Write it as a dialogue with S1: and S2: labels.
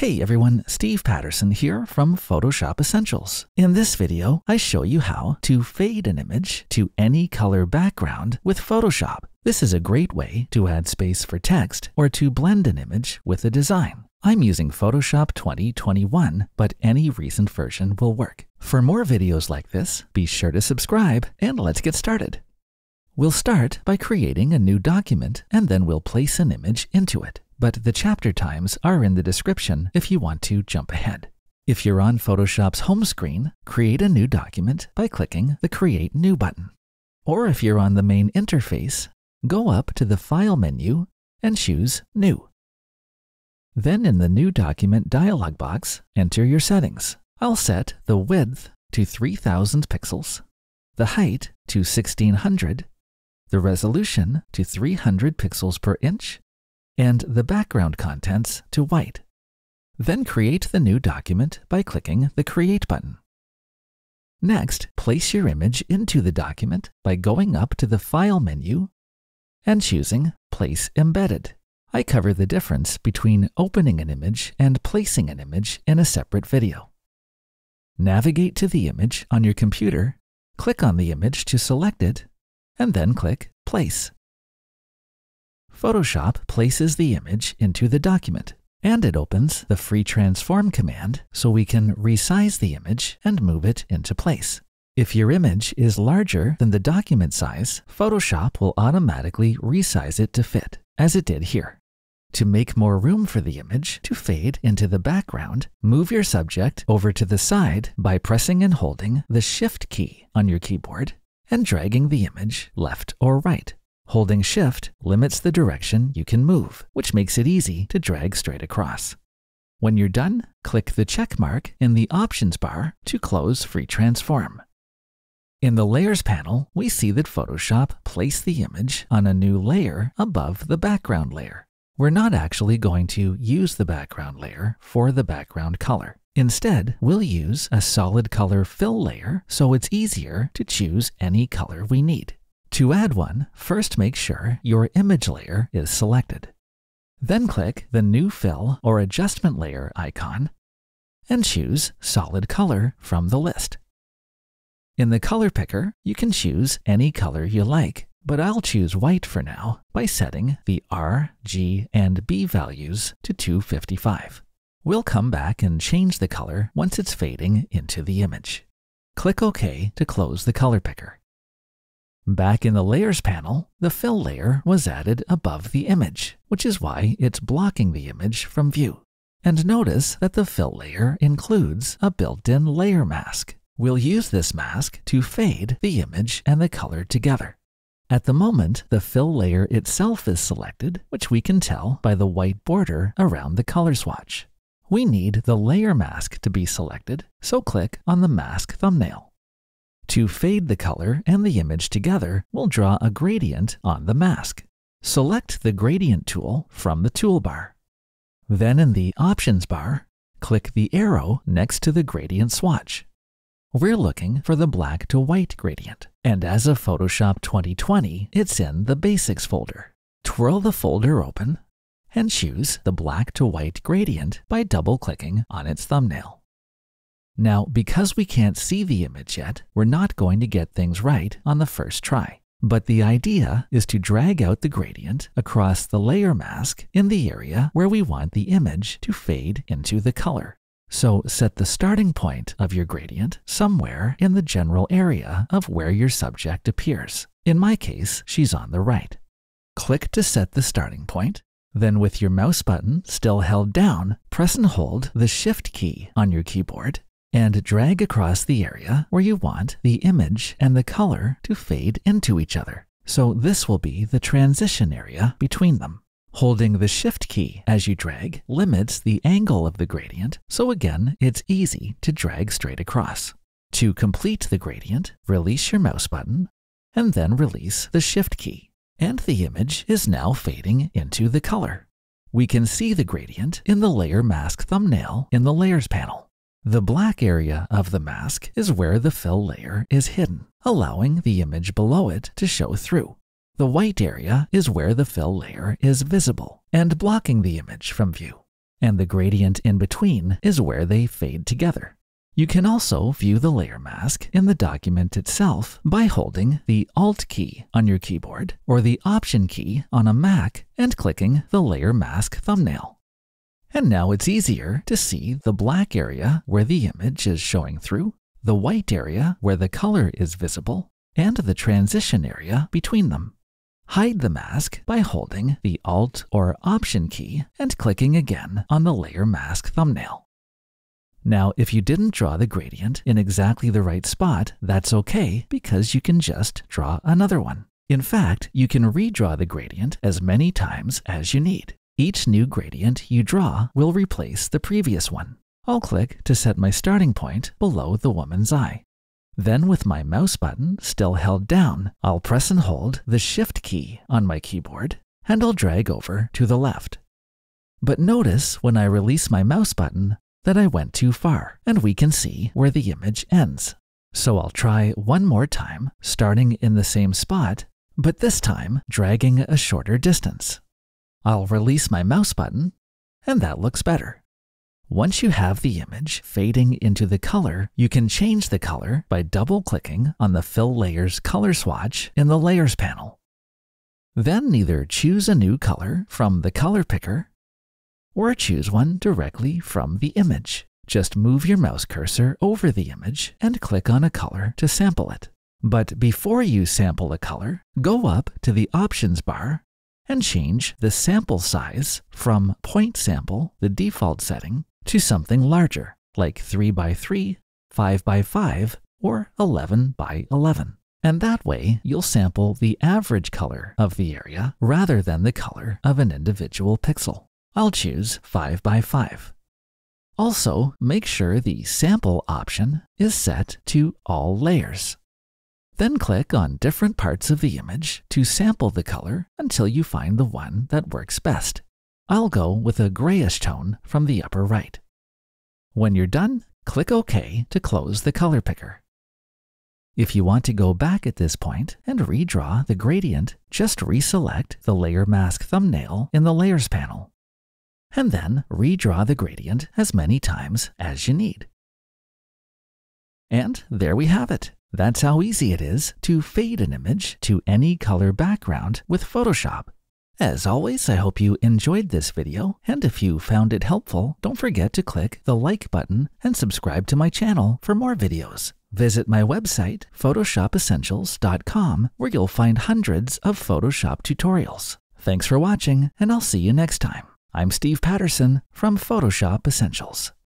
S1: Hey everyone, Steve Patterson here from Photoshop Essentials. In this video, I show you how to fade an image to any color background with Photoshop. This is a great way to add space for text or to blend an image with a design. I'm using Photoshop 2021, but any recent version will work. For more videos like this, be sure to subscribe and let's get started. We'll start by creating a new document and then we'll place an image into it but the chapter times are in the description if you want to jump ahead. If you're on Photoshop's home screen, create a new document by clicking the Create New button. Or if you're on the main interface, go up to the File menu and choose New. Then in the New Document dialog box, enter your settings. I'll set the width to 3000 pixels, the height to 1600, the resolution to 300 pixels per inch, and the background contents to white. Then create the new document by clicking the Create button. Next, place your image into the document by going up to the File menu and choosing Place Embedded. I cover the difference between opening an image and placing an image in a separate video. Navigate to the image on your computer, click on the image to select it, and then click Place. Photoshop places the image into the document, and it opens the Free Transform command so we can resize the image and move it into place. If your image is larger than the document size, Photoshop will automatically resize it to fit, as it did here. To make more room for the image to fade into the background, move your subject over to the side by pressing and holding the Shift key on your keyboard and dragging the image left or right. Holding Shift limits the direction you can move, which makes it easy to drag straight across. When you're done, click the check mark in the Options bar to close Free Transform. In the Layers panel, we see that Photoshop placed the image on a new layer above the background layer. We're not actually going to use the background layer for the background color. Instead, we'll use a solid color fill layer so it's easier to choose any color we need. To add one, first make sure your image layer is selected. Then click the New Fill or Adjustment Layer icon and choose Solid Color from the list. In the color picker, you can choose any color you like, but I'll choose white for now by setting the R, G, and B values to 255. We'll come back and change the color once it's fading into the image. Click OK to close the color picker. Back in the Layers panel, the fill layer was added above the image, which is why it's blocking the image from view. And notice that the fill layer includes a built-in layer mask. We'll use this mask to fade the image and the color together. At the moment, the fill layer itself is selected, which we can tell by the white border around the color swatch. We need the layer mask to be selected, so click on the mask thumbnail. To fade the color and the image together, we'll draw a gradient on the mask. Select the Gradient tool from the toolbar. Then in the Options bar, click the arrow next to the gradient swatch. We're looking for the black to white gradient, and as of Photoshop 2020, it's in the Basics folder. Twirl the folder open and choose the black to white gradient by double-clicking on its thumbnail. Now, because we can't see the image yet, we're not going to get things right on the first try. But the idea is to drag out the gradient across the layer mask in the area where we want the image to fade into the color. So set the starting point of your gradient somewhere in the general area of where your subject appears. In my case, she's on the right. Click to set the starting point. Then with your mouse button still held down, press and hold the Shift key on your keyboard and drag across the area where you want the image and the color to fade into each other. So this will be the transition area between them. Holding the Shift key as you drag limits the angle of the gradient, so again, it's easy to drag straight across. To complete the gradient, release your mouse button, and then release the Shift key, and the image is now fading into the color. We can see the gradient in the Layer Mask thumbnail in the Layers panel. The black area of the mask is where the fill layer is hidden, allowing the image below it to show through. The white area is where the fill layer is visible and blocking the image from view. and the gradient in between is where they fade together. You can also view the layer mask in the document itself by holding the Alt key on your keyboard or the Option key on a Mac and clicking the layer mask thumbnail. And now it's easier to see the black area where the image is showing through, the white area where the color is visible, and the transition area between them. Hide the mask by holding the Alt or Option key and clicking again on the layer mask thumbnail. Now, if you didn't draw the gradient in exactly the right spot, that's okay because you can just draw another one. In fact, you can redraw the gradient as many times as you need. Each new gradient you draw will replace the previous one. I'll click to set my starting point below the woman's eye. Then with my mouse button still held down, I'll press and hold the Shift key on my keyboard and I'll drag over to the left. But notice when I release my mouse button that I went too far and we can see where the image ends. So I'll try one more time, starting in the same spot, but this time dragging a shorter distance. I'll release my mouse button, and that looks better. Once you have the image fading into the color, you can change the color by double-clicking on the Fill Layers color swatch in the Layers panel. Then either choose a new color from the color picker or choose one directly from the image. Just move your mouse cursor over the image and click on a color to sample it. But before you sample a color, go up to the Options bar and change the sample size from point sample, the default setting, to something larger, like 3 by 3, 5 by 5, or 11 by 11. And that way, you'll sample the average color of the area rather than the color of an individual pixel. I'll choose 5 by 5. Also, make sure the Sample option is set to All Layers. Then click on different parts of the image to sample the color until you find the one that works best. I'll go with a grayish tone from the upper right. When you're done, click OK to close the color picker. If you want to go back at this point and redraw the gradient, just reselect the Layer Mask thumbnail in the Layers panel, and then redraw the gradient as many times as you need. And there we have it. That's how easy it is to fade an image to any color background with Photoshop. As always, I hope you enjoyed this video, and if you found it helpful, don't forget to click the like button and subscribe to my channel for more videos. Visit my website, photoshopessentials.com, where you'll find hundreds of Photoshop tutorials. Thanks for watching, and I'll see you next time. I'm Steve Patterson from Photoshop Essentials.